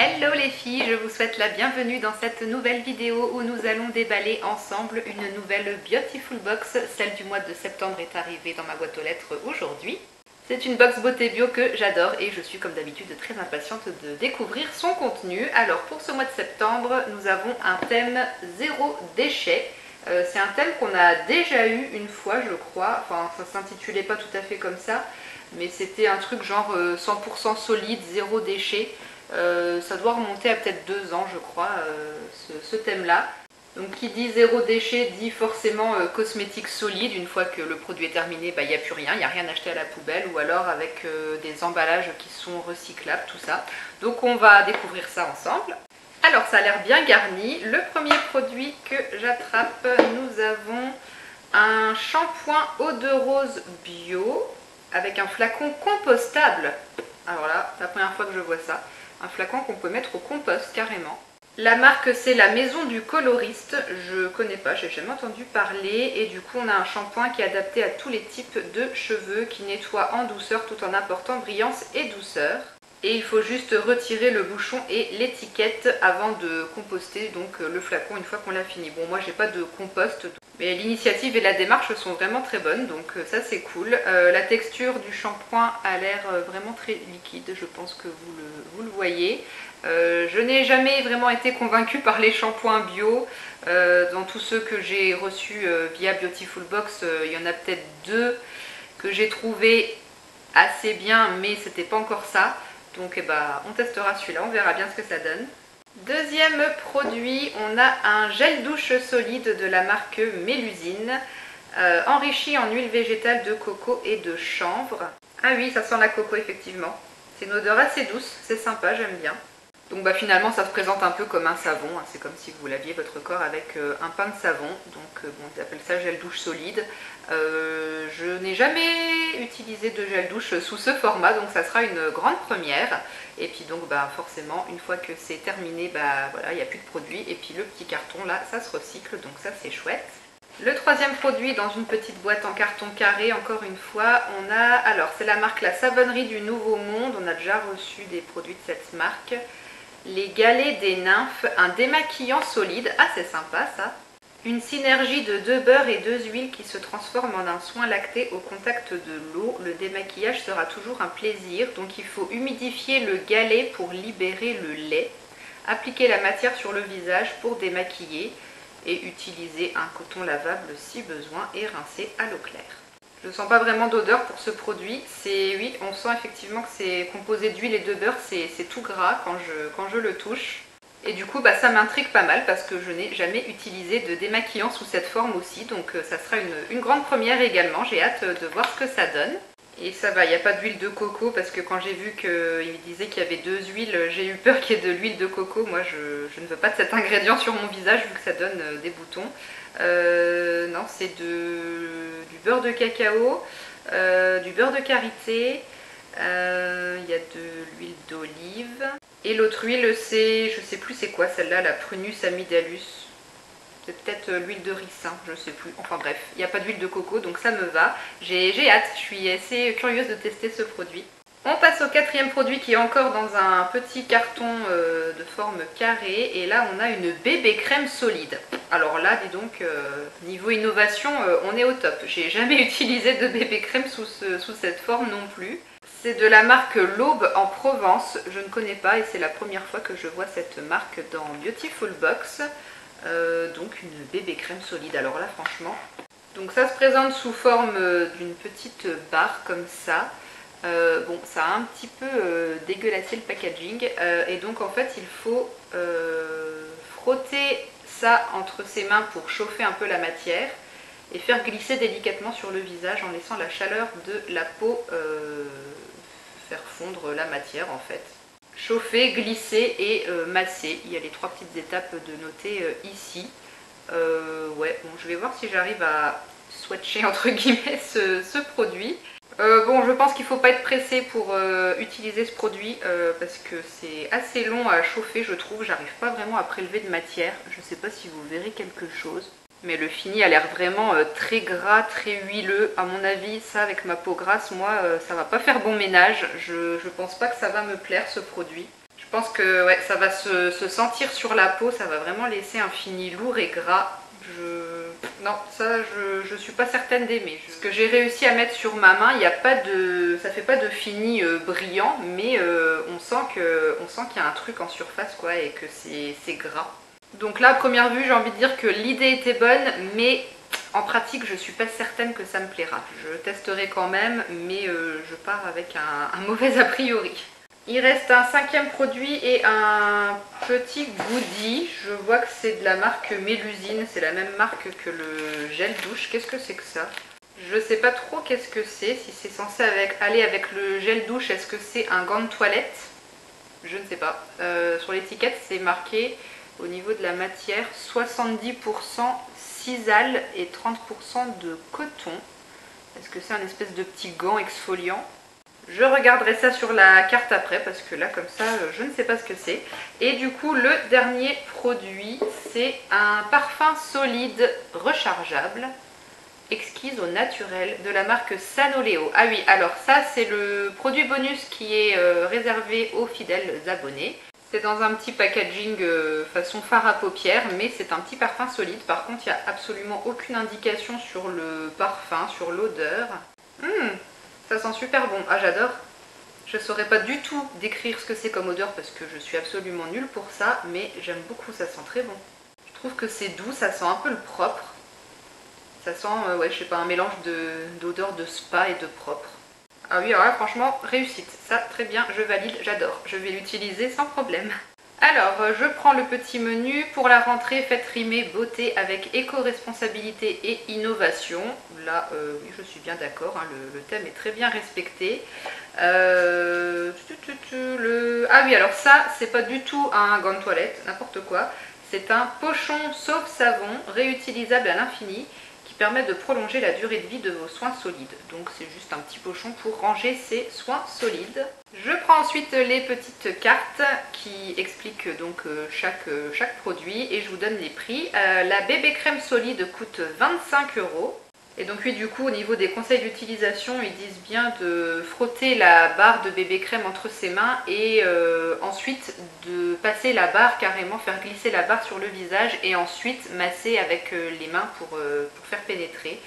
Hello les filles, je vous souhaite la bienvenue dans cette nouvelle vidéo où nous allons déballer ensemble une nouvelle Beautiful Box. Celle du mois de septembre est arrivée dans ma boîte aux lettres aujourd'hui. C'est une box beauté bio que j'adore et je suis comme d'habitude très impatiente de découvrir son contenu. Alors pour ce mois de septembre, nous avons un thème zéro déchet. Euh, c'est un thème qu'on a déjà eu une fois je crois, enfin ça s'intitulait pas tout à fait comme ça, mais c'était un truc genre 100% euh, solide, zéro déchet. Euh, ça doit remonter à peut-être deux ans je crois, ce thème-là. Donc qui dit zéro déchet dit forcément euh, cosmétique solide. Une fois que le produit est terminé, bah, il n'y a plus rien, il n'y a rien acheté à la poubelle ou alors avec euh, des emballages qui sont recyclables, tout ça. Donc on va découvrir ça ensemble. Alors ça a l'air bien garni. Le premier produit que j'attrape, nous avons un shampoing eau de rose bio avec un flacon compostable. Alors là, c'est la première fois que je vois ça. Un flacon qu'on peut mettre au compost carrément. La marque c'est la Maison du Coloriste, je connais pas, j'ai jamais entendu parler et du coup on a un shampoing qui est adapté à tous les types de cheveux qui nettoie en douceur tout en apportant brillance et douceur. Et il faut juste retirer le bouchon et l'étiquette avant de composter donc euh, le flacon une fois qu'on l'a fini. Bon moi j'ai pas de compost mais l'initiative et la démarche sont vraiment très bonnes donc euh, ça c'est cool. Euh, la texture du shampoing a l'air vraiment très liquide, je pense que vous le, voyez. Je n'ai jamais vraiment été convaincue par les shampoings bio. Dans tous ceux que j'ai reçus via Beautiful Box, il y en a peut-être deux que j'ai trouvé assez bien, mais c'était pas encore ça. Donc eh ben, on testera celui-là, on verra bien ce que ça donne. Deuxième produit, on a un gel douche solide de la marque Mélusine, enrichi en huile végétale de coco et de chanvre. Ah oui, ça sent la coco effectivement. C'est une odeur assez douce, c'est sympa, j'aime bien. Donc bah, finalement ça se présente un peu comme un savon, hein. c'est comme si vous laviez votre corps avec euh, un pain de savon, donc euh, bon, ils appellent ça gel douche solide. Euh, je n'ai jamais utilisé de gel douche sous ce format, donc ça sera une grande première. Et puis donc bah, forcément une fois que c'est terminé, bah voilà, il n'y a plus de produit. Et puis le petit carton là, ça se recycle, donc ça c'est chouette. Le troisième produit dans une petite boîte en carton carré, encore une fois, on a, alors c'est la marque La Savonnerie du Nouveau Monde, on a déjà reçu des produits de cette marque. Les galets des nymphes, un démaquillant solide. Ah, c'est sympa ça. Une synergie de deux beurres et deux huiles qui se transforment en un soin lacté au contact de l'eau. Le démaquillage sera toujours un plaisir, donc il faut humidifier le galet pour libérer le lait. Appliquer la matière sur le visage pour démaquiller et utiliser un coton lavable si besoin et rincer à l'eau claire. Je ne sens pas vraiment d'odeur pour ce produit. C'est oui, on sent effectivement que c'est composé d'huile et de beurre, c'est tout gras quand je, quand je le touche. Et du coup, bah, ça m'intrigue pas mal parce que je n'ai jamais utilisé de démaquillant sous cette forme aussi. Donc euh, ça sera une, grande première également. J'ai hâte de voir ce que ça donne. Et ça va, il n'y a pas d'huile de coco parce que quand j'ai vu qu'il disait qu'il y avait deux huiles, j'ai eu peur qu'il y ait de l'huile de coco. Moi, je, ne veux pas de cet ingrédient sur mon visage vu que ça donne euh, des boutons. Euh, non, c'est du beurre de cacao, euh, du beurre de karité, il y a de l'huile d'olive. Et l'autre huile, c'est, je sais plus c'est quoi celle-là, la Prunus amidalus. C'est peut-être l'huile de ricin, je sais plus. Enfin bref, il n'y a pas d'huile de coco, donc ça me va. J'ai hâte, je suis assez curieuse de tester ce produit. On passe au quatrième produit qui est encore dans un petit carton euh, de forme carrée. Et là, on a une bébé crème solide. Alors là, dis donc, euh, niveau innovation, euh, on est au top. J'ai jamais utilisé de bébé crème sous, cette forme non plus. C'est de la marque L'Aube en Provence. Je ne connais pas et c'est la première fois que je vois cette marque dans Beautiful Box. donc une bébé crème solide. Alors là, franchement... Donc ça se présente sous forme d'une petite barre comme ça. Euh, bon, ça a un petit peu euh, dégueulassé le packaging euh, et donc en fait il faut frotter ça entre ses mains pour chauffer un peu la matière et faire glisser délicatement sur le visage en laissant la chaleur de la peau faire fondre la matière en fait. Chauffer, glisser et masser. Il y a les trois petites étapes de noter ici. ouais, bon, je vais voir si j'arrive à swatcher entre guillemets ce produit. Euh, bon, je pense qu'il ne faut pas être pressé pour euh, utiliser ce produit euh, parce que c'est assez long à chauffer, je trouve. J'arrive pas vraiment à prélever de matière. Je ne sais pas si vous verrez quelque chose. Mais le fini a l'air vraiment très gras, très huileux. À mon avis, ça avec ma peau grasse, moi, ça va pas faire bon ménage. Je, pense pas que ça va me plaire ce produit. Je pense que ouais, ça va se, sentir sur la peau, ça va vraiment laisser un fini lourd et gras. Je... Non, ça je, je suis pas certaine d'aimer. Ce que j'ai réussi à mettre sur ma main, il a pas de, ça fait pas de fini euh, brillant, mais euh, on sent que, on sent qu'il y a un truc en surface quoi et que c'est gras. Donc là, à première vue, j'ai envie de dire que l'idée était bonne, mais en pratique, je suis pas certaine que ça me plaira. Je testerai quand même, mais euh, je pars avec un, mauvais a priori. Il reste un cinquième produit et un petit goodie. Je vois que c'est de la marque Mélusine. C'est la même marque que le gel douche. Qu'est-ce que c'est que ça? Je sais pas trop qu'est-ce que c'est. Si c'est censé aller avec le gel douche, est-ce que c'est un gant de toilette? Je ne sais pas. Euh, sur l'étiquette, c'est marqué au niveau de la matière 70% cisale et 30% de coton. Est-ce que c'est un espèce de petit gant exfoliant? Je regarderai ça sur la carte après parce que là comme ça euh, je ne sais pas ce que c'est. Et du coup le dernier produit c'est un parfum solide rechargeable exquise au naturel de la marque Sanoleo. Ah oui alors ça c'est le produit bonus qui est euh, réservé aux fidèles abonnés. C'est dans un petit packaging euh, façon fard à paupières, mais c'est un petit parfum solide. Par contre, il n'y a absolument aucune indication sur le parfum, sur l'odeur. Ça sent super bon. Ah, j'adore. Je ne saurais pas du tout décrire ce que c'est comme odeur parce que je suis absolument nulle pour ça, mais j'aime beaucoup, ça sent très bon. Je trouve que c'est doux, ça sent un peu le propre. Ça sent, euh, ouais, je sais pas, un mélange d'odeur de, spa et de propre. Ah oui, alors franchement, réussite. Ça, très bien, je valide, j'adore. Je vais l'utiliser sans problème. Alors, euh, je prends le petit menu pour la rentrée, faites rimer beauté avec éco-responsabilité et innovation. Là, euh, oui, je suis bien d'accord, hein, le, thème est très bien respecté. Euh, ah oui, alors ça, c'est pas du tout un gant de toilette, n'importe quoi. C'est un pochon sauf savon, réutilisable à l'infini, permet de prolonger la durée de vie de vos soins solides. Donc c'est juste un petit pochon pour ranger ces soins solides. Je prends ensuite les petites cartes qui expliquent donc euh, chaque, euh, chaque produit et je vous donne les prix. Euh, la bébé crème solide coûte 25 euros. Et donc oui, du coup, au niveau des conseils d'utilisation, ils disent bien de frotter la barre de bébé crème entre ses mains et euh, ensuite de passer la barre carrément, faire glisser la barre sur le visage et ensuite masser avec euh, les mains pour, euh, pour faire pénétrer.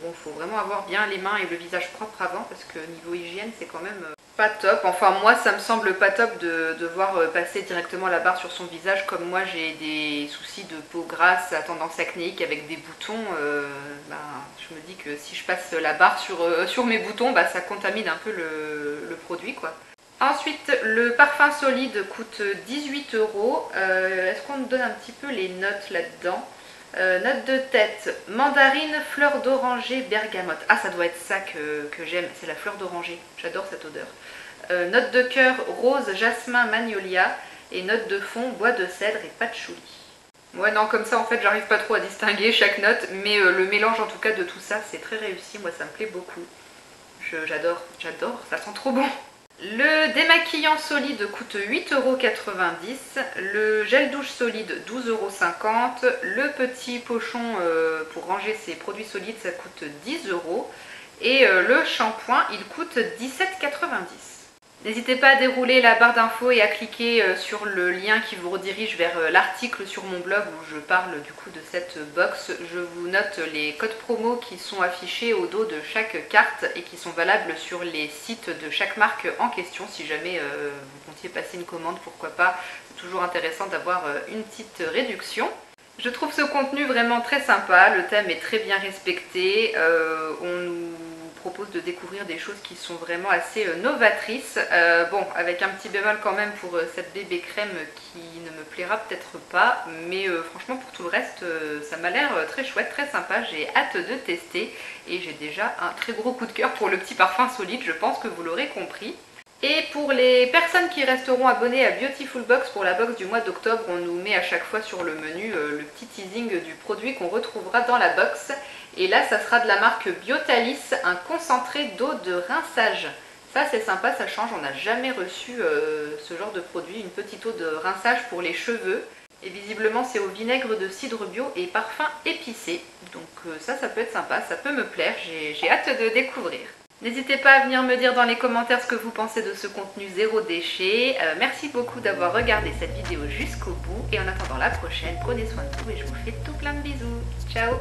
Bon, il faut vraiment avoir bien les mains et le visage propre avant parce que niveau hygiène, c'est quand même pas top. Enfin, moi, ça me semble pas top de devoir euh, passer directement la barre sur son visage. Comme moi, j'ai des soucis de peau grasse à tendance acnéique avec des boutons. Euh, ben, je me dis que si je passe la barre sur, euh, mes boutons, bah, ça contamine un peu le, le, produit, quoi. Ensuite, le parfum solide coûte 18 euros. Est-ce qu'on me donne un petit peu les notes là-dedans? Note de tête, mandarine, fleur d'oranger, bergamote. Ah, ça doit être ça que, que j'aime, c'est la fleur d'oranger. J'adore cette odeur. Euh, note de cœur rose, jasmin, magnolia. Et note de fond bois de cèdre et patchouli. Ouais non comme ça en fait j'arrive pas trop à distinguer chaque note mais euh, le mélange en tout cas de tout ça c'est très réussi, moi ça me plaît beaucoup. J'adore, j'adore, ça sent trop bon. Le démaquillant solide coûte 8,90€, le gel douche solide 12,50€, le petit pochon euh, pour ranger ses produits solides ça coûte 10€ et le shampoing il coûte 17,90€. N'hésitez pas à dérouler la barre d'infos et à cliquer euh, sur le lien qui vous redirige vers euh, l'article sur mon blog où je parle du coup de cette box. Je vous note les codes promo qui sont affichés au dos de chaque carte et qui sont valables sur les sites de chaque marque en question. Si jamais euh, vous comptiez passer une commande, pourquoi pas? C'est toujours intéressant d'avoir une petite réduction. Je trouve ce contenu vraiment très sympa, le thème est très bien respecté, on nous propose de découvrir des choses qui sont vraiment assez euh, novatrices. Euh, bon, avec un petit bémol quand même pour euh, cette bébé crème qui ne me plaira peut-être pas, mais franchement pour tout le reste, ça m'a l'air très chouette, très sympa. J'ai hâte de tester et j'ai déjà un très gros coup de cœur pour le petit parfum solide, je pense que vous l'aurez compris. Et pour les personnes qui resteront abonnées à Beautiful Box pour la box du mois d'octobre, on nous met à chaque fois sur le menu le petit teasing du produit qu'on retrouvera dans la box. Et là, ça sera de la marque Biotalis, un concentré d'eau de rinçage. Ça, c'est sympa, ça change. On n'a jamais reçu euh, ce genre de produit, une petite eau de rinçage pour les cheveux. Et visiblement, c'est au vinaigre de cidre bio et parfum épicé. Donc euh, ça, ça peut être sympa, ça peut me plaire. J'ai hâte de découvrir. N'hésitez pas à venir me dire dans les commentaires ce que vous pensez de ce contenu zéro déchet. Euh, merci beaucoup d'avoir regardé cette vidéo jusqu'au bout et en attendant la prochaine, prenez soin de vous et je vous fais tout plein de bisous. Ciao